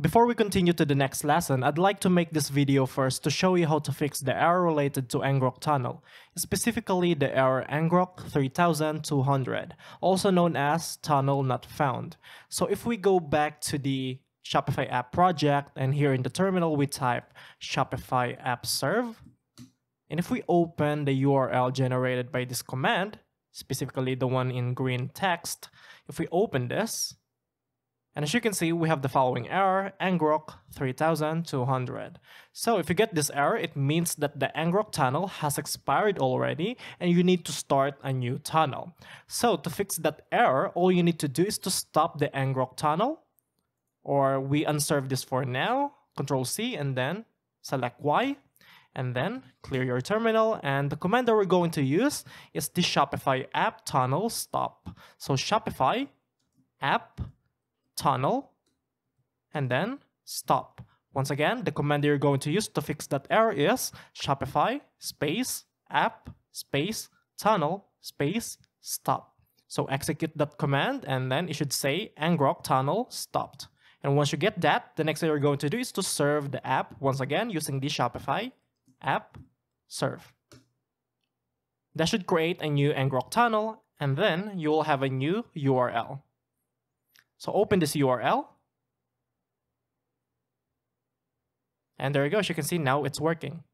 Before we continue to the next lesson, I'd like to make this video first to show you how to fix the error related to ngrok tunnel, specifically the error ngrok 3200, also known as tunnel not found. So if we go back to the Shopify app project and here in the terminal we type Shopify app serve, and if we open the URL generated by this command, specifically the one in green text, if we open this, and as you can see, we have the following error, ngrok 3200. So if you get this error, it means that the ngrok tunnel has expired already and you need to start a new tunnel. So to fix that error, all you need to do is to stop the ngrok tunnel, or we unserve this for now, Control C, and then select Y, and then clear your terminal. And the command that we're going to use is the Shopify app tunnel stop. So Shopify app tunnel, and then stop. Once again, the command you're going to use to fix that error is Shopify space app space tunnel space stop. So execute that command and then it should say ngrok tunnel stopped. And once you get that, the next thing you're going to do is to serve the app once again using the Shopify app serve. That should create a new ngrok tunnel and then you will have a new URL. So open this URL. And there you go. As you can see, now it's working.